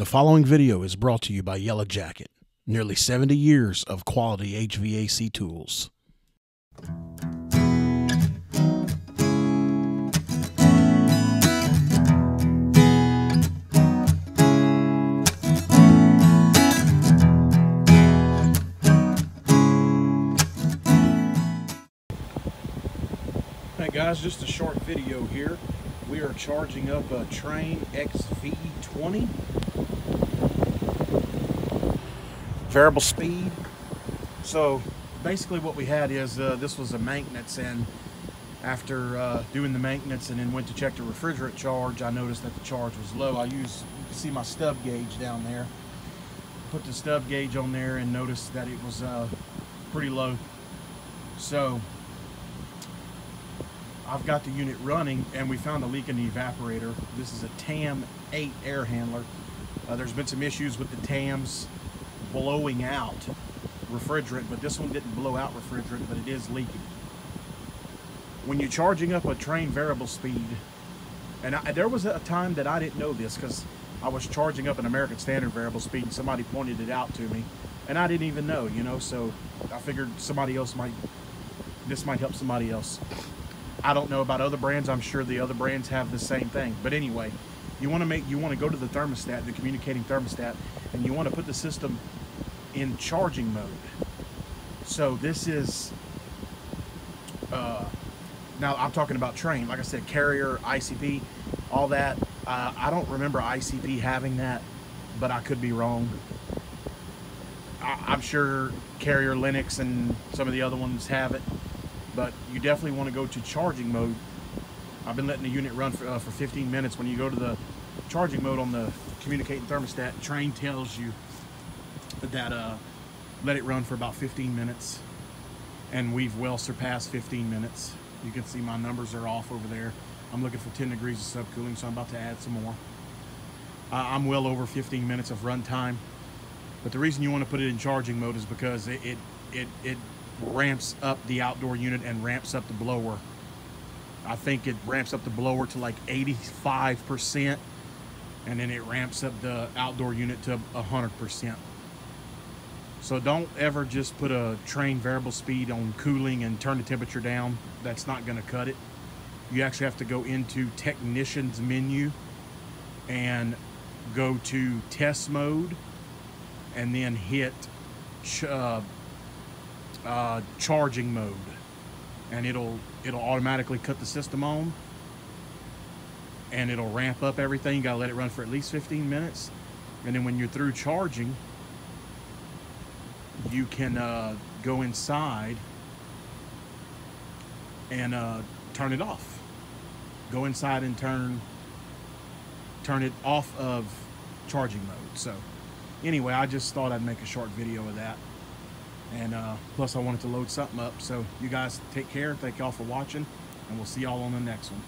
The following video is brought to you by Yellow Jacket. Nearly 70 years of quality HVAC tools. Hey guys, just a short video here. We are charging up a Trane XV20 variable speed. So basically what we had is uh, this was a maintenance and after uh, doing the maintenance and then went to check the refrigerant charge, I noticed that the charge was low. I use, you can see my stub gauge down there. Put the stub gauge on there and noticed that it was uh, pretty low. So I've got the unit running and we found a leak in the evaporator. This is a TAM 8 air handler. Uh, there's been some issues with the TAMs blowing out refrigerant, but this one didn't blow out refrigerant, but it is leaking. When you're charging up a Trane variable speed, and I, there was a time that I didn't know this because I was charging up an American Standard variable speed and somebody pointed it out to me, and I didn't even know, you know, so I figured somebody else might, this might help somebody else. I don't know about other brands. I'm sure the other brands have the same thing. But anyway, you want to make you want to go to the thermostat, the communicating thermostat, and you want to put the system in charging mode. So this is uh, now I'm talking about Trane. Like I said, carrier, ICP, all that. Uh, I don't remember ICP having that, but I could be wrong. I, I'm sure carrier Lennox and some of the other ones have it but you definitely want to go to charging mode. I've been letting the unit run for, uh, for 15 minutes. When you go to the charging mode on the communicating thermostat, Trane tells you that uh, let it run for about 15 minutes. And we've well surpassed 15 minutes. You can see my numbers are off over there. I'm looking for 10 degrees of subcooling, so I'm about to add some more. Uh, I'm well over 15 minutes of run time. But the reason you want to put it in charging mode is because it, it, it, it ramps up the outdoor unit and ramps up the blower. I think it ramps up the blower to like 85% and then it ramps up the outdoor unit to 100%. So don't ever just put a Trane variable speed on cooling and turn the temperature down. That's not going to cut it. You actually have to go into technician's menu and go to test mode and then hit uh, uh, charging mode. And it'll it'll automatically cut the system on. And it'll ramp up everything. You gotta let it run for at least 15 minutes. And then when you're through charging you can uh, go inside and uh, turn it off. Go inside and turn turn it off of charging mode. So anyway I just thought I'd make a short video of that and uh, plus I wanted to load something up. So you guys take care. Thank y'all for watching, and we'll see y'all on the next one.